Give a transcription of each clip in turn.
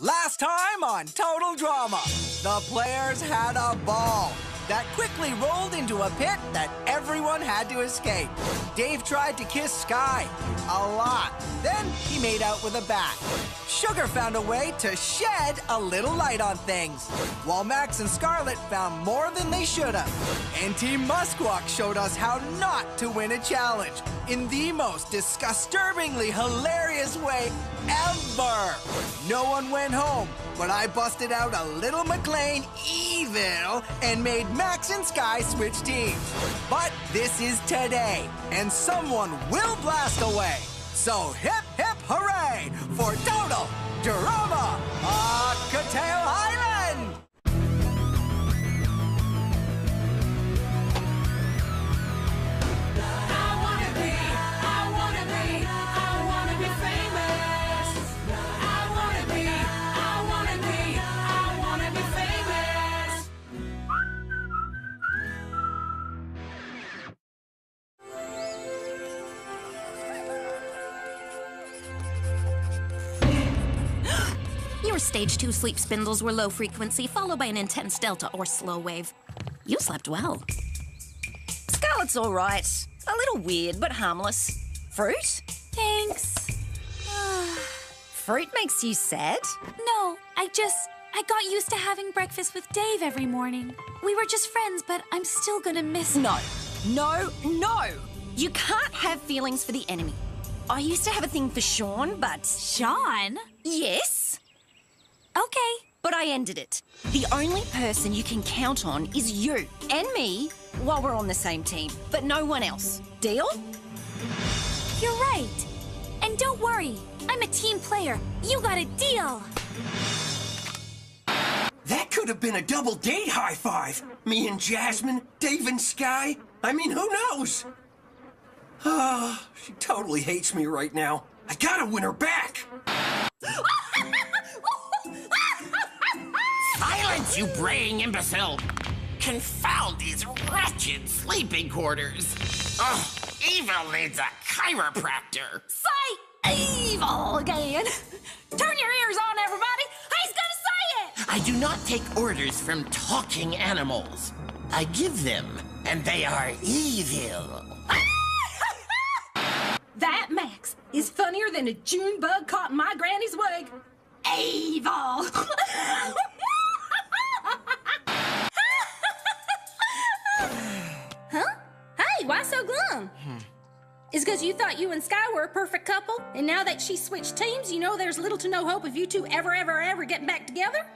Last time on Total Drama, the players had a ball that quickly rolled into a pit that everyone had to escape. Dave tried to kiss Sky a lot. Then he made out with a bat. Sugar found a way to shed a little light on things, while Max and Scarlett found more than they should have. And Team Maskwak showed us how not to win a challenge in the most disgustingly hilarious way ever. No one went home, but I busted out a little McLean evil and made Max and Sky switch teams. But this is today, and someone will blast away. So hip hip hooray for Total Drama Pahkitew Island! Stage two sleep spindles were low frequency, followed by an intense delta or slow wave. You slept well. Scarlett's all right. A little weird, but harmless. Fruit? Thanks. Fruit makes you sad? No, I just. I got used to having breakfast with Dave every morning. We were just friends, but I'm still gonna miss him. No. No, no! You can't have feelings for the enemy. I used to have a thing for Shawn, but. Shawn? Yes? Okay. But I ended it. The only person you can count on is you and me while we're on the same team, but no one else. Deal? You're right. And don't worry, I'm a team player. You got a deal. That could have been a double date high five. Me and Jasmine, Dave and Sky. I mean, who knows? Ah, she totally hates me right now. I gotta win her back. You braying imbecile! Confound these wretched sleeping quarters! Ugh, evil needs a chiropractor! Say evil again. Turn your ears on, everybody. He's gonna say it. I do not take orders from talking animals. I give them, and they are evil. That Max is funnier than a June bug caught in my granny's wig. Evil. so glum? Is because you thought you and Sky were a perfect couple, and now that she switched teams, you know there's little to no hope of you two ever, ever, ever getting back together?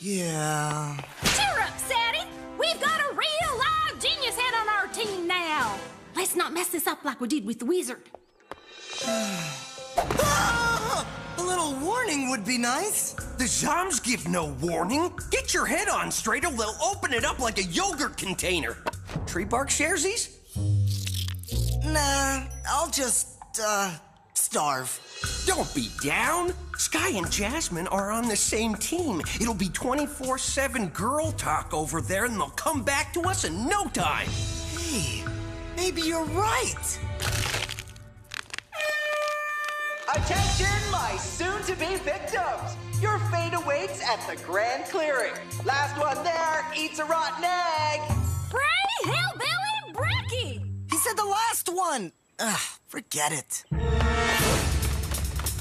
Yeah. Cheer up, Sadie! We've got a real live genius head on our team now! Let's not mess this up like we did with the wizard. Ah! A little warning would be nice. The Zoms give no warning. Get your head on straight or they'll open it up like a yogurt container. Tree bark sharesies? Nah, I'll just, uh, starve. Don't be down. Sky and Jasmine are on the same team. It'll be 24 7 girl talk over there, and they'll come back to us in no time. Hey, maybe you're right. Attention, my soon-to-be victims! Your fate awaits at the Grand Clearing. Last one there eats a rotten egg. Bray, Hillbilly, Bracky! He said the last one. Ugh, forget it.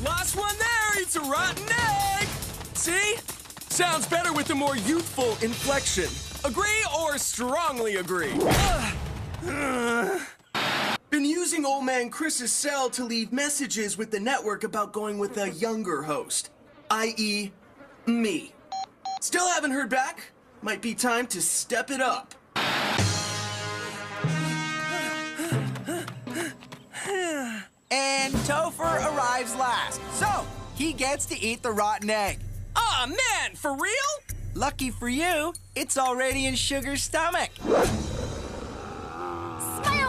Last one there eats a rotten egg! See? Sounds better with a more youthful inflection. Agree or strongly agree? Been using old man Chris's cell to leave messages with the network about going with a younger host, i.e., me. Still haven't heard back? Might be time to step it up. And Topher arrives last, so he gets to eat the rotten egg. Aw, man, for real? Lucky for you, it's already in Sugar's stomach. Smell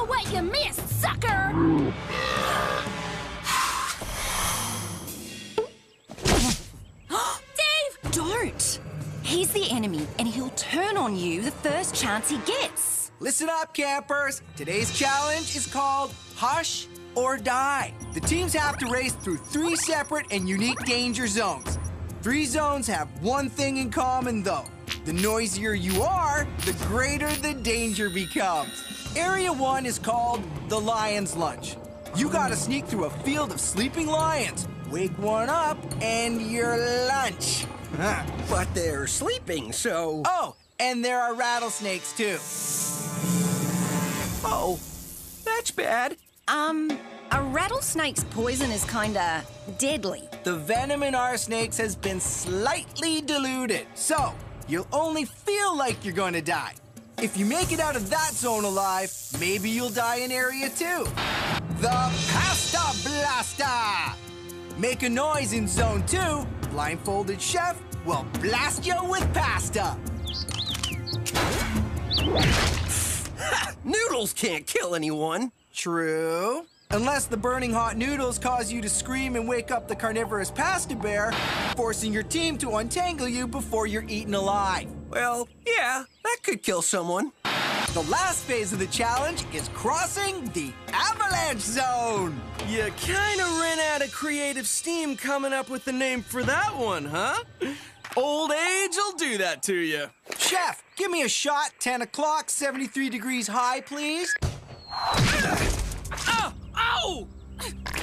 what you missed, sucker! Dave! Don't! He's the enemy, and he'll turn on you the first chance he gets. Listen up, campers. Today's challenge is called Hush or Die. The teams have to race through three separate and unique danger zones. Three zones have one thing in common, though. The noisier you are, the greater the danger becomes. Area 1 is called the Lion's Lunch. You gotta sneak through a field of sleeping lions, wake one up, and your lunch. Huh. But they're sleeping, so. Oh, and there are rattlesnakes, too. Oh, that's bad. Um, a rattlesnake's poison is kinda deadly. The venom in our snakes has been slightly diluted, so you'll only feel like you're gonna die. If you make it out of that zone alive, maybe you'll die in area two. The Pasta Blaster! Make a noise in zone two, blindfolded chef will blast you with pasta. Noodles can't kill anyone. True. Unless the burning hot noodles cause you to scream and wake up the carnivorous pasta bear, forcing your team to untangle you before you're eaten alive. Well, yeah, that could kill someone. The last phase of the challenge is crossing the avalanche zone. You kinda ran out of creative steam coming up with the name for that one, huh? Old age will do that to you. Chef, give me a shot, 10 o'clock, 73 degrees high, please. Oh! Ow!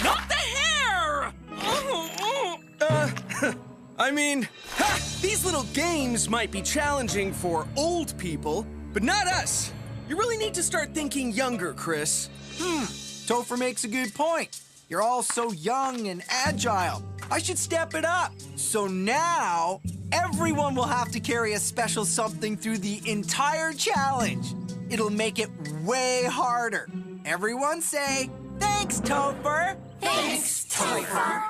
Not the hair! Uh, I mean, ha, these little games might be challenging for old people, but not us. You really need to start thinking younger, Chris. Hmm, Topher makes a good point. You're all so young and agile. I should step it up. So now, everyone will have to carry a special something through the entire challenge. It'll make it way harder. Everyone say, thanks, Topher. Thanks, Topher.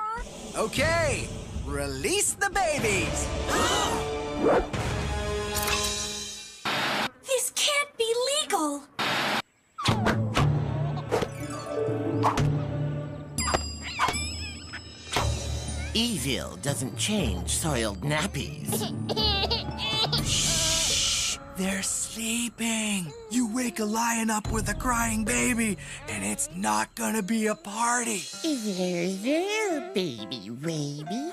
Okay, release the babies. This can't be legal. Evil doesn't change soiled nappies. They're sleeping. You wake a lion up with a crying baby, and it's not gonna be a party. There, there, baby, baby.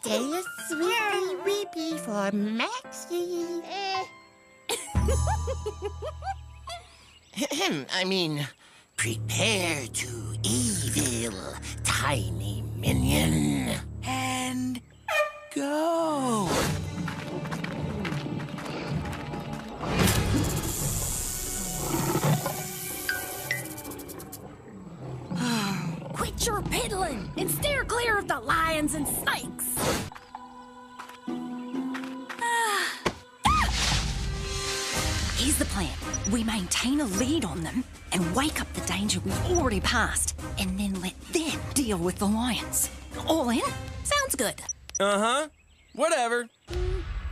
Stay a sweetie weepy for Maxie. I mean, prepare to evil, tiny minion. And go. Quit your piddling and steer clear of the lions and snakes. Here's the plan. We maintain a lead on them and wake up the danger we've already passed, and then let them deal with the lions. All in? Sounds good. Uh huh. Whatever.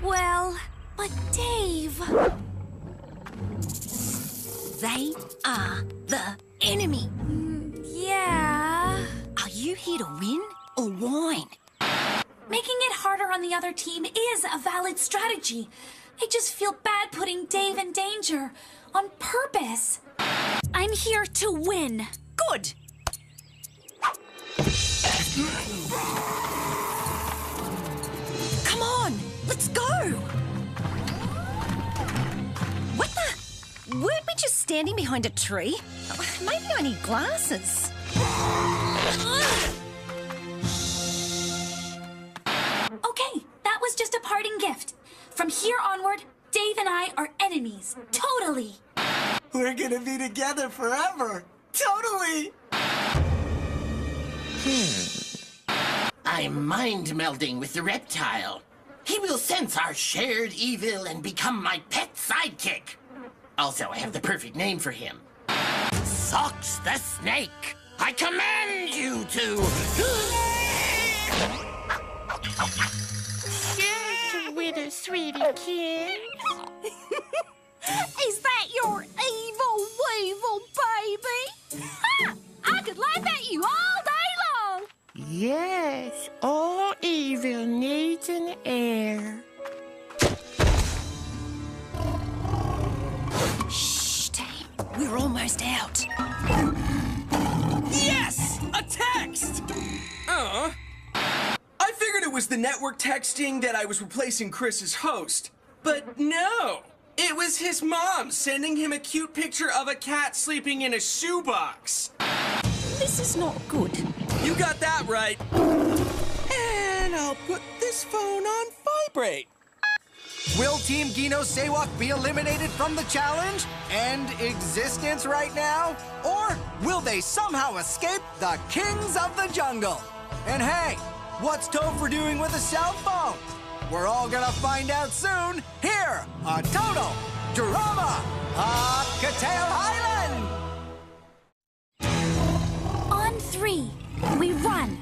Well, but Dave. They are the enemy. Yeah. Are you here to win or whine? Making it harder on the other team is a valid strategy. I just feel bad putting Dave in danger on purpose. I'm here to win. Good. Just standing behind a tree? Maybe I need glasses. Okay, that was just a parting gift. From here onward, Dave and I are enemies. Totally. We're gonna be together forever. Totally. Hmm. I'm mind melding with the reptile. He will sense our shared evil and become my pet sidekick. Also, I have the perfect name for him Socks the Snake. I command you to. Sweetie, sweetie kid. Is that your evil weevil baby? Ha! I could laugh at you all day long. Yes, all evil needs an heir. We're almost out. Yes! A text! Uh. I figured it was the network texting that I was replacing Chris's host. But no! It was his mom sending him a cute picture of a cat sleeping in a shoebox. This is not good. You got that right. And I'll put this phone on vibrate. Will Team Kinosewak be eliminated from the challenge and existence right now? Or will they somehow escape the kings of the jungle? And hey, what's Topher doing with a cell phone? We're all gonna find out soon here on Total Drama Pahkitew Island! On three, we run.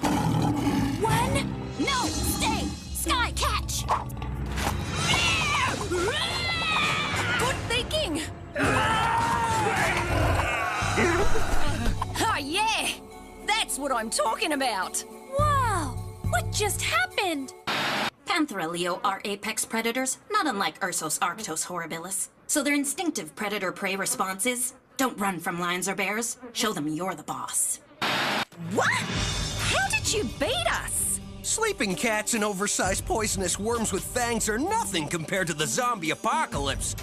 One, No, stay! Sky, catch! What I'm talking about! Wow! What just happened? Panthera leo are apex predators, not unlike Ursus arctos horribilis. So their instinctive predator-prey response is, don't run from lions or bears, show them you're the boss. What? How did you beat us? Sleeping cats and oversized poisonous worms with fangs are nothing compared to the zombie apocalypse.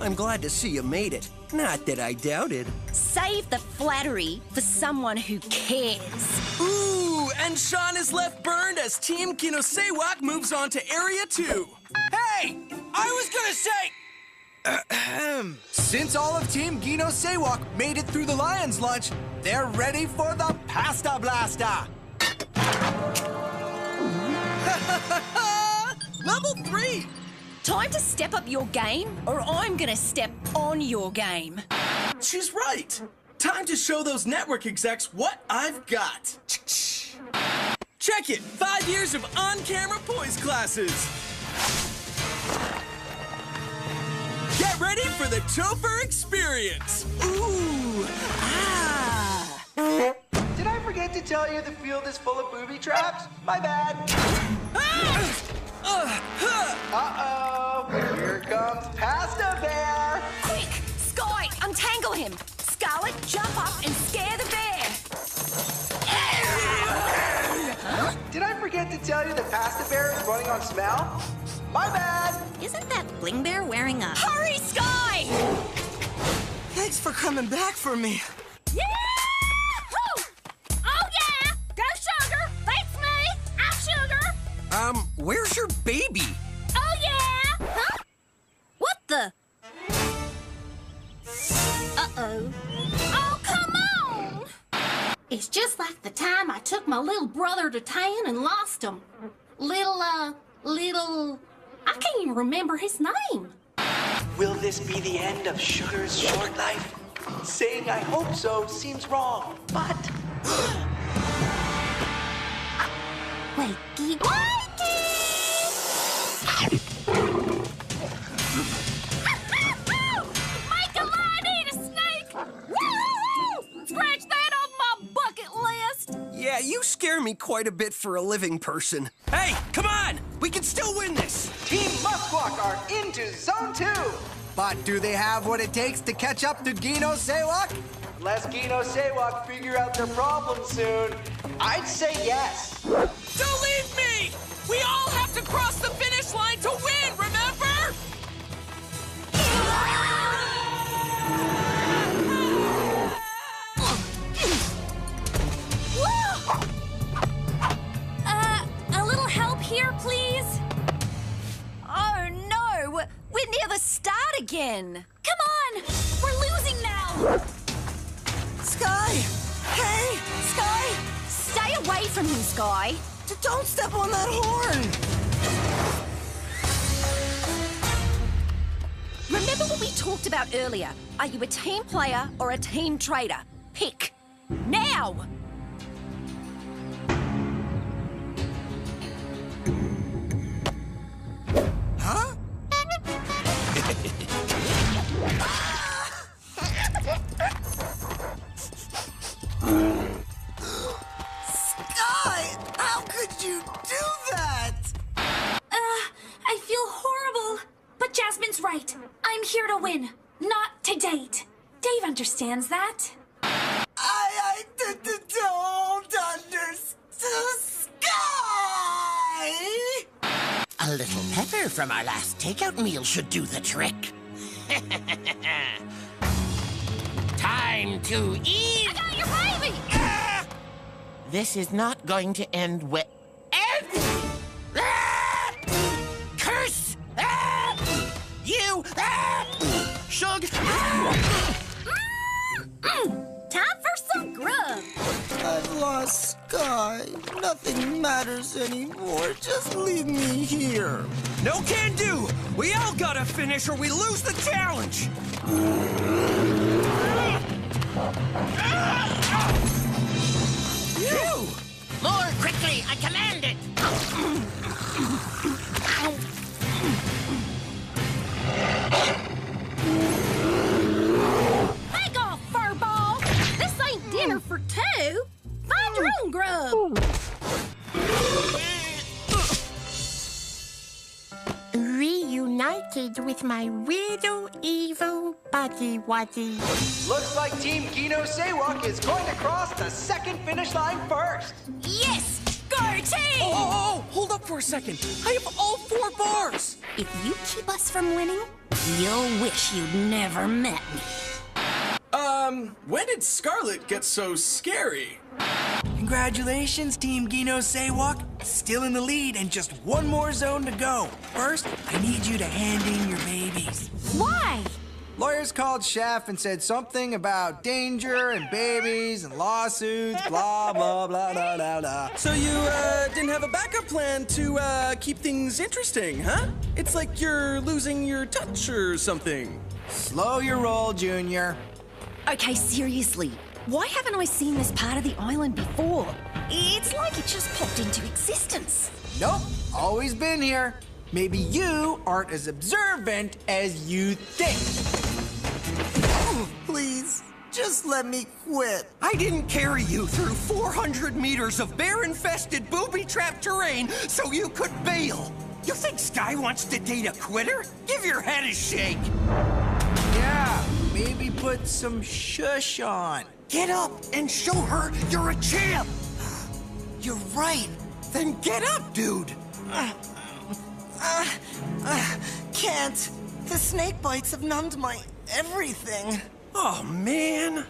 I'm glad to see you made it. Not that I doubted. Save the flattery for someone who cares. Ooh, and Shawn is left burned as Team Kinosewak moves on to Area 2. Hey! I was gonna say. Since all of Team Kinosewak made it through the Lions lunch, they're ready for the Pasta Blaster! Level 3! Time to step up your game, or I'm gonna step on your game. She's right. Time to show those network execs what I've got. Check it! Five years of on-camera poise classes. Get ready for the Topher experience. Ooh, ah. Did I forget to tell you the field is full of booby traps? My bad. Uh-oh, here comes Pasta Bear. Quick, Sky, untangle him. Scarlett, jump up and scare the bear. Did I forget to tell you that Pasta Bear is running on smell? My bad. Isn't that Bling Bear wearing a... Hurry, Sky! Thanks for coming back for me. Yahoo! Oh yeah! Go Sugar! That's me! I'm Sugar! Um, where's your baby? It's just like the time I took my little brother to town and lost him. Little, uh, little. I can't even remember his name. Will this be the end of Sugar's short life? Saying I hope so seems wrong, but Wakey Make Yeah, you scare me quite a bit for a living person. Hey, come on! We can still win this! Team Maskwak are into Zone 2. But do they have what it takes to catch up to Kinosewak? Unless Kinosewak figure out their problem soon, I'd say yes. Don't leave me! We all have to cross the start again. Come on! We're losing now! Sky! Hey! Sky, stay away from him, Sky. D- don't step on that horn! Remember what we talked about earlier? Are you a team player or a team trader? Pick. Now! Understands that. I, I d- d- don't understand. Sky! A little pepper from our last takeout meal should do the trick. Time to eat. I got your baby! This is not going to end well. Lost Sky. Nothing matters anymore. Just leave me here. No can do! We all gotta finish or we lose the challenge! You! More quickly! I command it! grub! Reunited with my weirdo evil buddy waddy. Looks like Team Kinosewak is going to cross the second finish line first. Yes! Go team! Oh, oh, oh, hold up for a second. I have all four bars. If you keep us from winning, you'll wish you'd never met me. Um, when did Scarlett get so scary? Congratulations, Team Kinosewak. Still in the lead and just one more zone to go. First, I need you to hand in your babies. Why? Lawyers called Chef and said something about danger and babies and lawsuits, blah, blah, blah, blah, blah, blah. So you, uh, didn't have a backup plan to, uh, keep things interesting, huh? It's like you're losing your touch or something. Slow your roll, Junior. Okay, seriously, why haven't I seen this part of the island before? It's like it just popped into existence. Nope, always been here. Maybe you aren't as observant as you think. Oh, please, just let me quit. I didn't carry you through 400 meters of bear-infested, booby-trapped terrain so you could bail. You think Sky wants to date a quitter? Give your head a shake. Yeah, maybe put some shush on. Get up and show her you're a champ. You're right. Then get up, dude. Uh, uh, uh, can't. The snake bites have numbed my everything. Oh, man.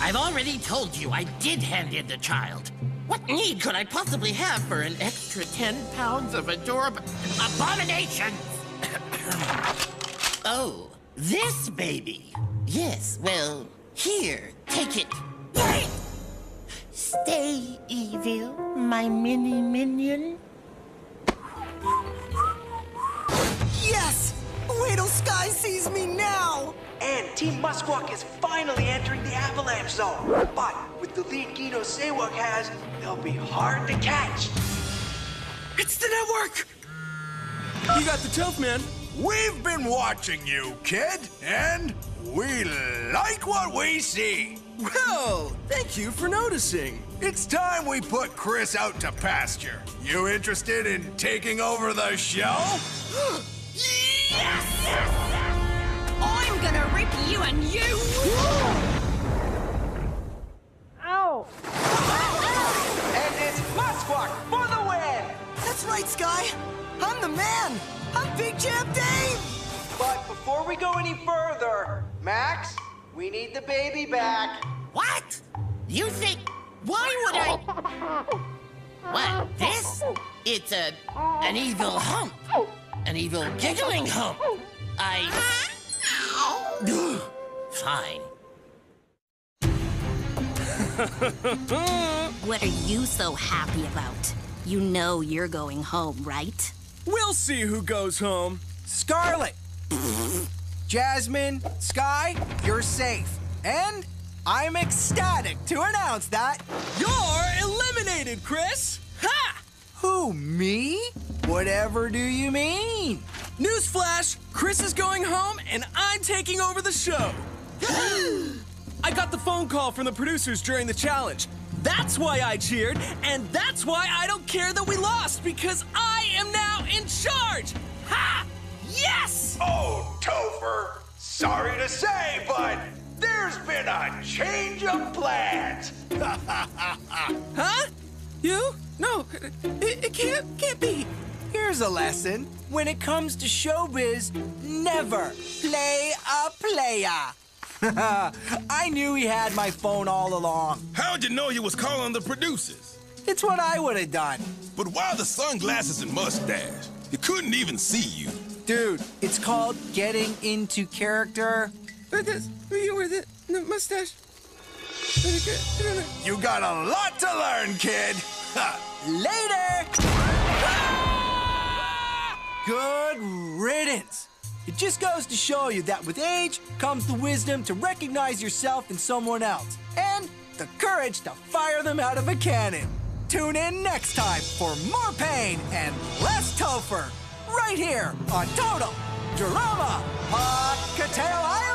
I've already told you I did hand in the child. What need could I possibly have for an extra 10 pounds of adorable abominations? oh, this baby. Yes, well, here, take it. Stay evil, my mini minion. Yes! Wait till Sky sees me now! And Team Maskwak is finally entering the avalanche zone. But with the lead Kinosewak has, they'll be hard to catch. It's the network. You got the tough man. We've been watching you, kid, and we like what we see. Well, thank you for noticing. It's time we put Chris out to pasture. You interested in taking over the show? Yes! I'm gonna rip you and you! And it's Maskwak for the win! That's right, Sky. I'm the man. I'm Big Champ Dave. But before we go any further, Max, we need the baby back. What? You think? Why would I? What? This? It's a an evil hump, an evil giggling hump. I. Fine. What are you so happy about? You know you're going home, right? We'll see who goes home. Scarlett, Jasmine, Sky, you're safe. And I'm ecstatic to announce that. You're eliminated, Chris. Ha! Who, me? Whatever do you mean? Newsflash: Chris is going home, and I'm taking over the show. I got the phone call from the producers during the challenge. That's why I cheered, and that's why I don't care that we lost, because I am now in charge! Ha! Yes! Oh, Topher, sorry to say, but there's been a change of plans. Huh? You? No, it, it can't, can't be. Here's a lesson. When it comes to showbiz, never play a player. I knew he had my phone all along. How'd you know you was calling the producers? It's what I would have done. But why the sunglasses and mustache? You couldn't even see you. Dude, it's called getting into character. But that's, you were the, the mustache. You got a lot to learn, kid. Later! Ah! Good riddance. It just goes to show you that with age comes the wisdom to recognize yourself in someone else and the courage to fire them out of a cannon. Tune in next time for more pain and less Topher right here on Total Drama Island.